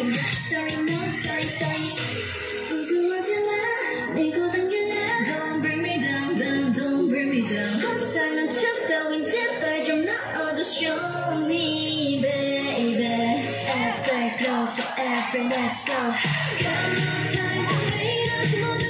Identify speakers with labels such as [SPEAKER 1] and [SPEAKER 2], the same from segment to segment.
[SPEAKER 1] Sorry, no, sorry, sorry. 웃어주라, 밀고 당길래. Don't bring me down, down, don't bring me down. 항상 난 춥다윈 제발 좀 넣어줘, me, baby. Afterglow forever, let's go. got no time to wait, 아직 모두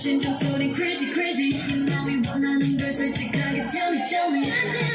[SPEAKER 1] 심장 소리 crazy crazy 이 마음이 원하는 걸 솔직하게 tell me tell me